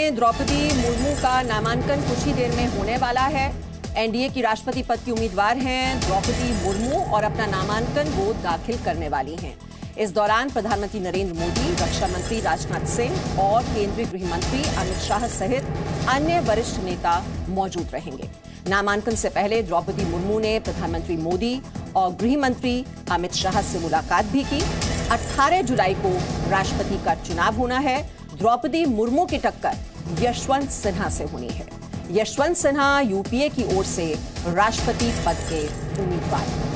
द्रौपदी मुर्मू का नामांकन कुछ ही देर में होने वाला है। एनडीए की राष्ट्रपति पद की उम्मीदवार हैं द्रौपदी मुर्मू और अपना नामांकन वो दाखिल करने वाली हैं। इस दौरान प्रधानमंत्री नरेंद्र मोदी, रक्षा मंत्री राजनाथ सिंह और केंद्रीय गृह मंत्री अमित शाह सहित अन्य वरिष्ठ नेता मौजूद रहेंगे। नामांकन से पहले द्रौपदी मुर्मू ने प्रधानमंत्री मोदी और गृह मंत्री अमित शाह से मुलाकात भी की। 18 जुलाई को राष्ट्रपति का चुनाव होना है। द्रौपदी मुर्मू की टक्कर यशवंत सिन्हा से होनी है। यशवंत सिन्हा यूपीए की ओर से राष्ट्रपति पद के उम्मीदवार हैं।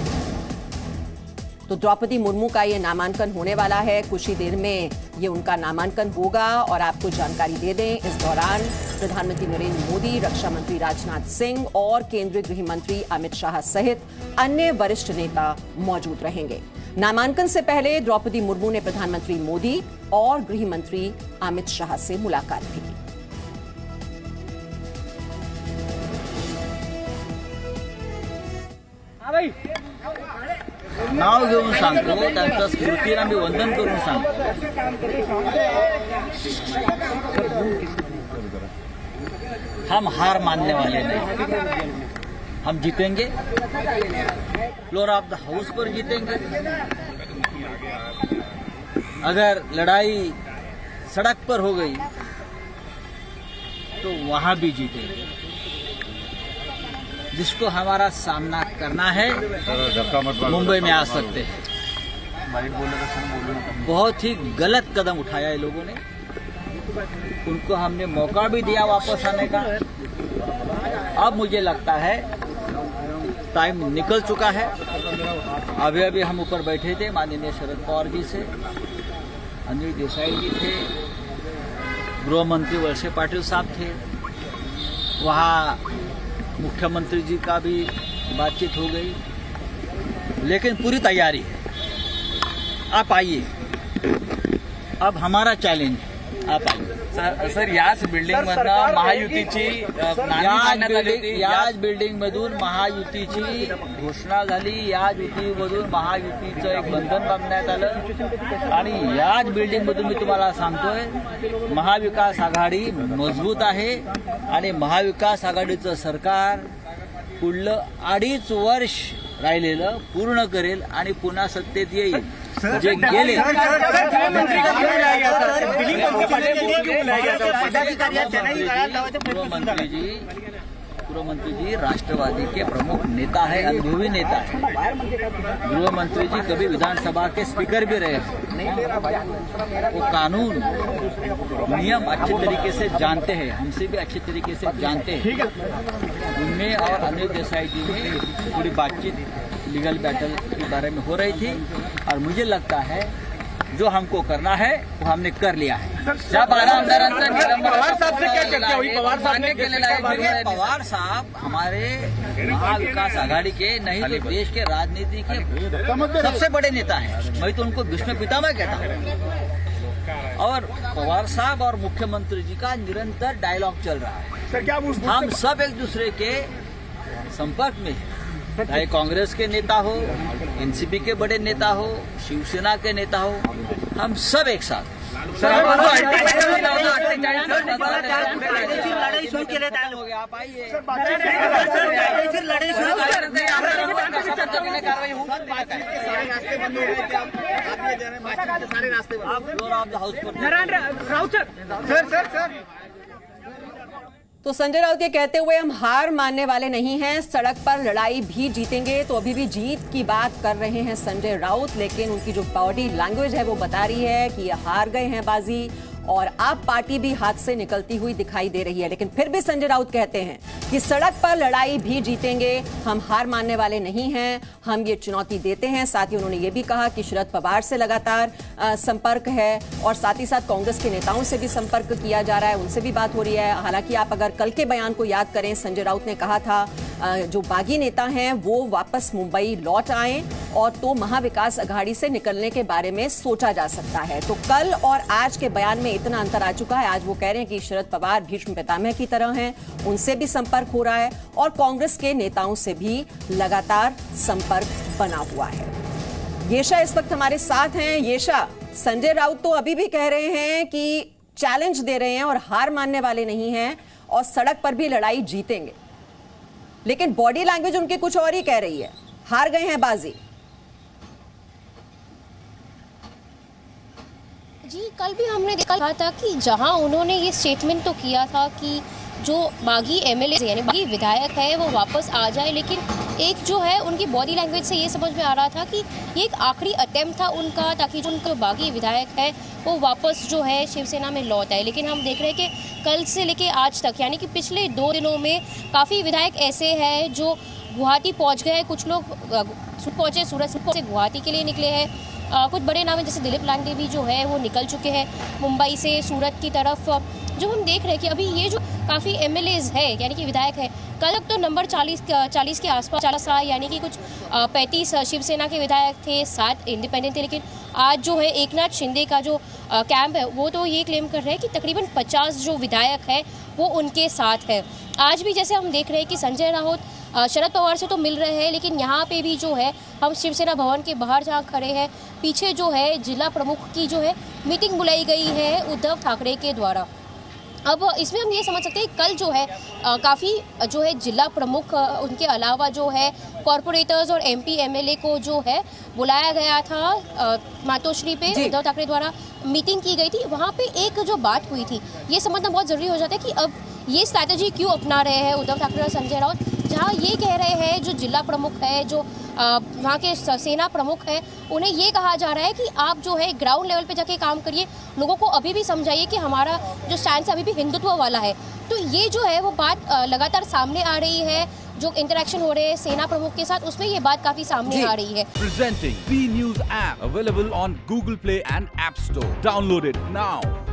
तो द्रौपदी मुर्मू का ये नामांकन होने वाला है। कुछ ही देर में ये उनका नामांकन होगा और आपको जानकारी दे दें। इस दौरान प्रधानमंत्री नरेंद्र मोदी, रक्षा मंत्री राजनाथ सिंह और केंद्रीय गृह मंत्री अमित शाह सहित अन्य वरिष्ठ नेता मौजूद रहेंगे। नामांकन से पहले द्रौपदी मुर्मू ने प्रधानमंत्री मोदी और गृह मंत्री अमित शाह से मुलाकात की। नाव घेऊन सांगतो मी वंदन सांगतो हम हार मानने वाले नहीं। हम जीतेंगे। फ्लोर ऑफ़ द हाउस पर जीतेंगे। अगर लड़ाई सड़क पर हो गई तो वहाँ भी जीतेंगे। जिसको हमारा सामना करना है मुंबई में आ सकते हैं। बहुत ही गलत कदम उठाया है लोगों ने। उनको हमने मौका भी दिया वापस आने का। अब मुझे लगता है टाइम निकल चुका है। अभी अभी हम ऊपर बैठे थे माननीय शरद पवार जी से अनिल देसाई जी थे गृह मंत्री वलसे पाटिल साहब थे। वहाँ मुख्यमंत्री जी का भी बातचीत हो गई। लेकिन पूरी तैयारी है। आप आइए। अब हमारा चॅलेंज सर याच बिल्डिंग मधनं महायुतीची बिल्डिंग याच बिल्डिंग मधून महायुतीची घोषणा झाली. याच युतीमधून महायुतीचं एक बंधन बांधण्यात आलं. आणि याच बिल्डिंग मधून मी तुम्हाला सांगतोय महाविकास आघाडी मजबूत आहे आणि महाविकास आघाडीचं सरकार पुढलं अडीच वर्ष राहिलेलं पूर्ण करेल आणि पुन्हा सत्तेत येईल. जे गेले गृहमंत्री जी गृहमंत्री जी राष्ट्रवादी के प्रमुख नेता है अनुभवी नेता है। गृह मंत्री जी कभी विधानसभा के स्पीकर भी रहे। वो कानून नियम अच्छे तरीके से जानते हैं हमसे भी अच्छे तरीके से जानते हैं। उनमें और अनिल देसाई जी में पूरी बातचीत लीगल बैटल के बारे में हो रही थी। और मुझे लगता है जो हमको करना है वो हमने कर लिया है। ज्या बारा पवार साहब से क्या चर्चा हुई? पवार साहब ने. पवार हमारे महाविकास आघाड़ी के नहीं तो देश के राजनीति के सबसे बड़े नेता हैं। मैं तो उनको विष्णु पितामह कहता हूँ। और पवार साहब और मुख्यमंत्री जी का निरंतर डायलॉग चल रहा है। हम सब एक दूसरे के संपर्क में हैं। चाहे कांग्रेस के नेता हो एनसीपी के बड़े नेता हो शिवसेना के नेता हो हम सब एक साथ लढाई सुरू केले हो गया आप आइए आप द हाउस पर सर सर सर तो संजय राउत ये कहते हुए हम हार मानने वाले नहीं हैं। सड़क पर लड़ाई भी जीतेंगे तो अभी भी जीत की बात कर रहे हैं संजय राउत, लेकिन उनकी जो बॉडी लैंग्वेज है वो बता रही है कि ये हार गए हैं बाजी। और अब पार्टी भी हाथ से निकलती हुई दिखाई दे रही है। लेकिन फिर भी संजय राउत कहते हैं कि सड़क पर लड़ाई भी जीतेंगे, हम हार मानने वाले नहीं हैं, हम ये चुनौती देते हैं। साथ ही उन्होंने ये भी कहा कि शरद पवार से लगातार संपर्क है और साथ ही साथ कांग्रेस के नेताओं से भी संपर्क किया जा रहा है, उनसे भी बात हो रही है। हालाँकि आप अगर कल के बयान को याद करें, संजय राउत ने कहा था जो बागी नेता हैं, वो वापस मुंबई लौट आए और तो महाविकास अघाड़ी से निकलने के बारे में सोचा जा सकता है। तो कल और आज के बयान में इतना अंतर आ चुका है। आज वो कह रहे हैं कि शरद पवार, भीष्म पितामह की तरह हैं, उनसे भी संपर्क हो रहा है और कांग्रेस के नेताओं से भी लगातार संपर्क बना हुआ है। येशा इस वक्त हमारे साथ हैं। येशा, संजय राउत तो अभी भी कह रहे हैं कि चैलेंज दे रहे हैं और हार मानने वाले नहीं हैं और सड़क पर भी लड़ाई जीतेंगे। लेकिन बॉडी लैंग्वेज उनकी कुछ और ही कह रही है। हार गए हैं बाजी। जी, कल भी हमने देखा था कि जहाँ उन्होंने ये स्टेटमेंट तो किया था कि जो बागी एमएलए यानी बागी विधायक है, वो वापस आ जाए। लेकिन एक जो है, उनकी बॉडी लैंग्वेज से ये समझ में आ रहा था कि ये एक आखिरी अटेम्प्ट था उनका, ताकि जो उनका बागी विधायक है, वो वापस जो है शिवसेना में लौट आए। लेकिन हम देख रहे हैं कि कल से लेके आज तक, यानी कि पिछले दो दिनों में काफ़ी विधायक ऐसे हैं जो गुवाहाटी पहुँच गए। कुछ लोग पहुँचे सूरत से गुवाहाटी के लिए निकले हैं। अ, कुछ बड़े नाम हैं जैसे दिलीप लांडे भी जो है वो निकल चुके हैं मुंबई से सूरत की तरफ़। जो हम देख रहे हैं कि अभी ये जो काफ़ी एम है यानी कि विधायक है कल तक तो नंबर 40 चालीस के आसपास चालीस था यानी कि कुछ पैंतीस शिवसेना के विधायक थे सात इंडिपेंडेंट थे लेकिन आज जो है एकनाथ शिंदे का जो कैंप है वो तो ये क्लेम कर रहे हैं कि तकरीबन 50 जो विधायक है वो उनके साथ है। आज भी जैसे हम देख रहे हैं कि संजय राउत शरद पवार से तो मिल रहे हैं लेकिन यहाँ पे भी जो है हम शिवसेना भवन के बाहर जहाँ खड़े हैं पीछे जो है जिला प्रमुख की जो है मीटिंग बुलाई गई है उद्धव ठाकरे के द्वारा। अब इसमें हम ये समझ सकते हैं कल जो है काफ़ी जो है जिला प्रमुख उनके अलावा जो है कॉरपोरेटर्स और एमपी एमएलए को जो है बुलाया गया था मातोश्री पे उद्धव ठाकरे द्वारा मीटिंग की गई थी। वहाँ पे एक जो बात हुई थी ये समझना बहुत ज़रूरी हो जाता है कि अब ये स्ट्रैटेजी क्यों अपना रहे हैं उद्धव ठाकरे और संजय राउत? जहाँ ये कह रहे हैं जो जिला प्रमुख है जो वहाँ के सेना प्रमुख हैं उन्हें ये कहा जा रहा है कि आप जो है ग्राउंड लेवल पे जाके काम करिए लोगों को अभी भी समझाइए कि हमारा जो स्टैंड अभी भी हिंदुत्व वाला है तो ये जो है वो बात लगातार सामने आ रही है जो इंटरेक्शन हो रहे हैं सेना प्रमुख के साथ उसमें ये बात काफ़ी सामने आ रही है News app available on Google Play and App Store. Download it now.